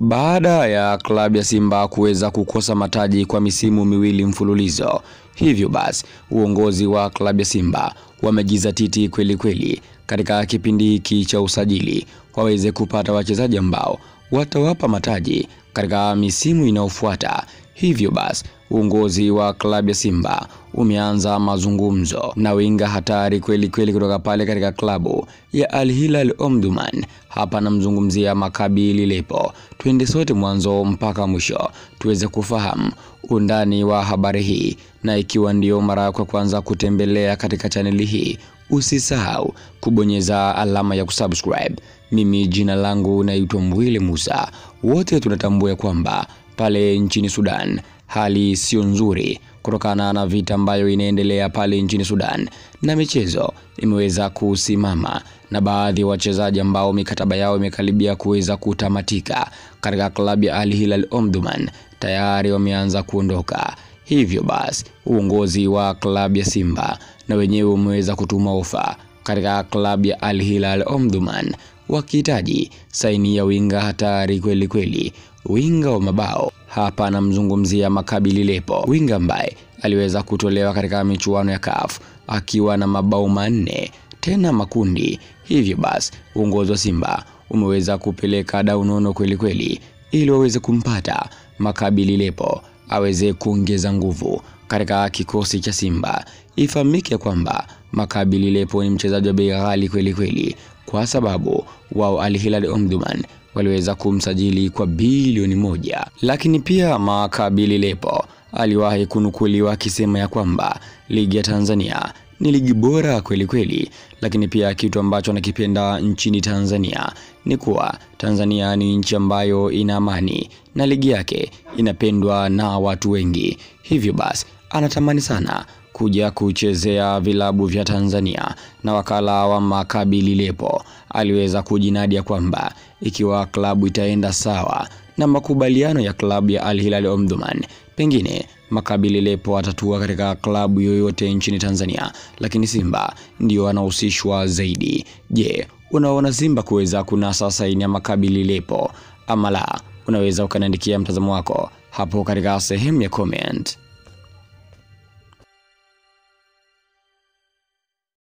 Baada ya klabu ya Simba kuweza kukosa mataji kwa misimu miwili mfululizo, hivyo basi uongozi wa klabu ya Simba wamejizatiti kweli kweli katika kipindi hiki cha usajili waweze kupata wachezaji ambao watawapa mataji katika misimu inayofuata. Hivyo basi uongozi wa klabu ya Simba umeanza mazungumzo na winga hatari kweli kweli kutoka pale katika klabu ya Al Hilal Omdurman. Hapa namzungumzia Maccabi Lilepo. Twende sote mwanzo mpaka mwisho tuweze kufahamu undani wa habari hii, na ikiwa ndio mara ya kwanza kutembelea katika chaneli hii, usisahau kubonyeza alama ya kusubscribe. Mimi jina langu naitwa Mbwile Musa. Wote tunatambua kwamba pale nchini Sudan hali sio nzuri kutokana na vita ambayo inaendelea pale nchini Sudan, na michezo imeweza kusimama na baadhi ya wachezaji ambao mikataba yao imekaribia kuweza kutamatika katika klabu ya Al Hilal Omdurman tayari wameanza kuondoka. Hivyo basi uongozi wa klabu ya Simba na wenyewe umeweza kutuma ofa katika klabu ya Al Hilal Omdurman wakihitaji saini ya winga hatari kweli kweli, winga wa mabao. Hapa anamzungumzia Makabili Lepo, winga ambaye aliweza kutolewa katika michuano ya CAF akiwa na mabao manne tena makundi. Hivyo basi uongozi wa Simba umeweza kupeleka dau nono kweli kweli ili waweze kumpata Makabili Lilepo aweze kuongeza nguvu katika kikosi cha Simba. Ifahamike kwamba Makabili Lepo ni mchezaji wa bei ghali kweli kweli, kwa sababu wao Al Hilal Omdurman waliweza kumsajili kwa bilioni moja. Lakini pia Makabili Lilepo aliwahi kunukuliwa akisema ya kwamba ligi ya Tanzania ni ligi bora kweli kweli, lakini pia kitu ambacho anakipenda nchini Tanzania ni kuwa Tanzania ni nchi ambayo ina amani na ligi yake inapendwa na watu wengi. Hivyo basi anatamani sana kuja kuchezea vilabu vya Tanzania, na wakala wa Maccabi Lilepo aliweza kujinadia kwamba ikiwa klabu itaenda sawa na makubaliano ya klabu ya Al Hilal Omdurman, pengine Makabili Lepo atatua katika klabu yoyote nchini Tanzania, lakini Simba ndio anahusishwa zaidi. Je, unaona Simba kuweza kunasa saini ya Makabili Lepo ama la? Unaweza ukaniandikia mtazamo wako hapo katika sehemu ya comment.